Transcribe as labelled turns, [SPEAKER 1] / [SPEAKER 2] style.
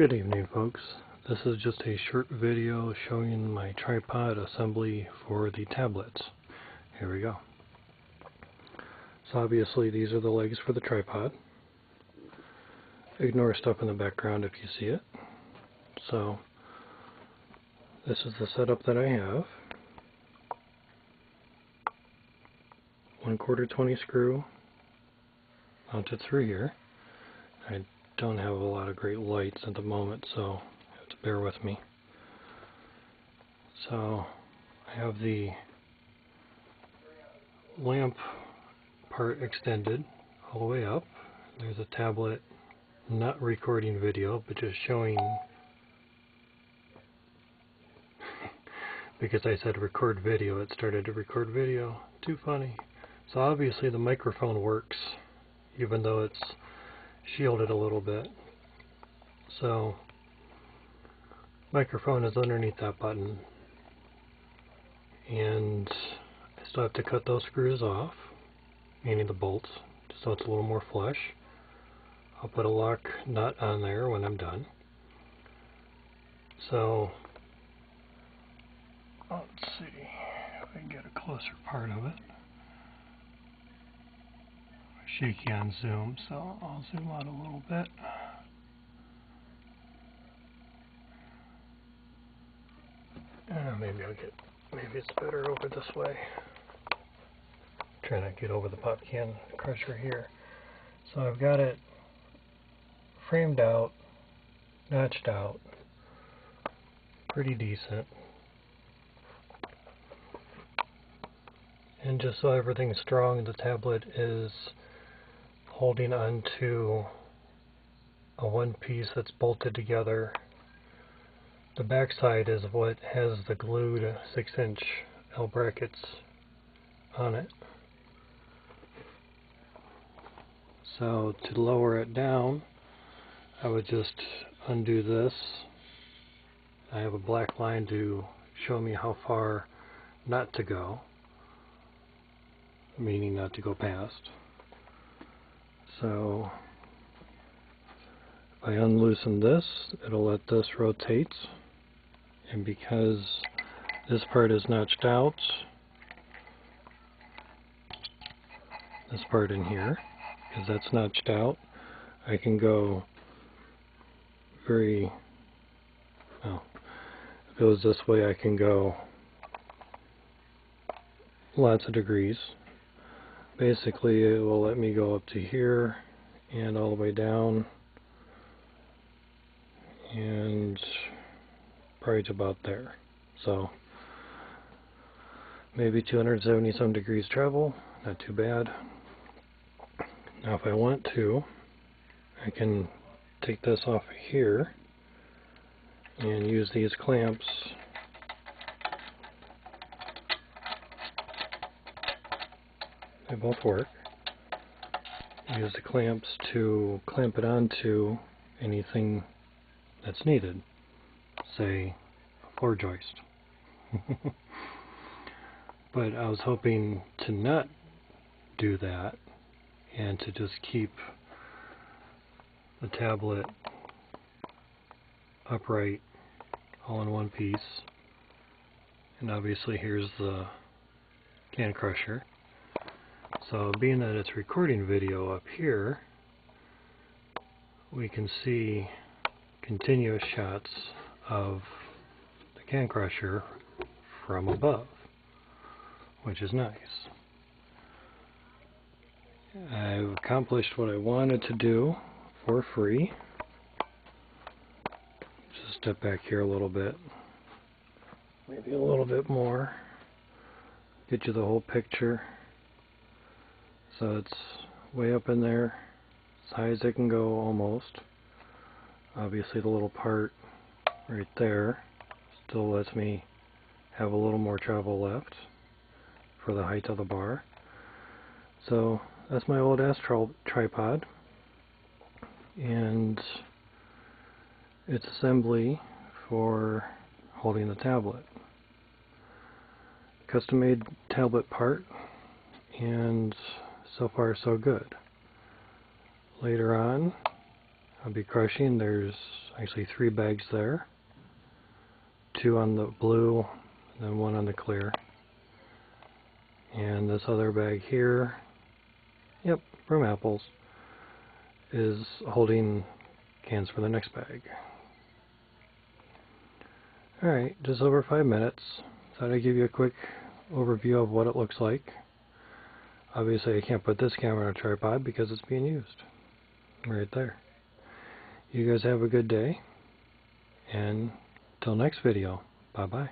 [SPEAKER 1] Good evening folks. This is just a short video showing my tripod assembly for the tablets. Here we go. So obviously these are the legs for the tripod. Ignore stuff in the background if you see it. So this is the setup that I have. One quarter 20 screw mounted through here. I don't have a lot of great lights at the moment, so have to bear with me. So I have the lamp part extended all the way up. There's a tablet not recording video, but just showing because I said record video, it started to record video. Too funny. So obviously the microphone works, even though it's shielded a little bit. So, microphone is underneath that button. And I still have to cut those screws off, meaning the bolts, just so it's a little more flush. I'll put a lock nut on there when I'm done. So, oh, let's see if I can get a closer part of it shaky on zoom, so I'll zoom out a little bit. Uh, maybe I'll get, maybe it's better over this way. Trying to get over the pop can crusher here. So I've got it framed out, notched out, pretty decent. And just so everything's strong, the tablet is holding onto a one piece that's bolted together. The back side is what has the glued 6 inch L brackets on it. So to lower it down, I would just undo this. I have a black line to show me how far not to go, meaning not to go past. So if I unloosen this, it'll let this rotate. And because this part is notched out, this part in here, because that's notched out, I can go very, well, if it was this way I can go lots of degrees basically it will let me go up to here and all the way down. And probably to about there. So maybe 270 some degrees travel. Not too bad. Now if I want to I can take this off here and use these clamps They both work. Use the clamps to clamp it onto anything that's needed. Say, a floor joist. but I was hoping to not do that and to just keep the tablet upright all in one piece. And obviously here's the can crusher. So being that it's recording video up here, we can see continuous shots of the can crusher from above, which is nice. I've accomplished what I wanted to do for free. Just step back here a little bit, maybe a little bit more, get you the whole picture. So it's way up in there, as high as it can go almost. Obviously the little part right there still lets me have a little more travel left for the height of the bar. So that's my old Astral tripod and its assembly for holding the tablet. Custom made tablet part and so far so good. Later on, I'll be crushing. There's actually three bags there. Two on the blue, and then one on the clear. And this other bag here, yep, from apples, is holding cans for the next bag. Alright, just over five minutes. Thought I'd give you a quick overview of what it looks like. Obviously I can't put this camera on a tripod because it's being used. Right there. You guys have a good day. And till next video, bye bye.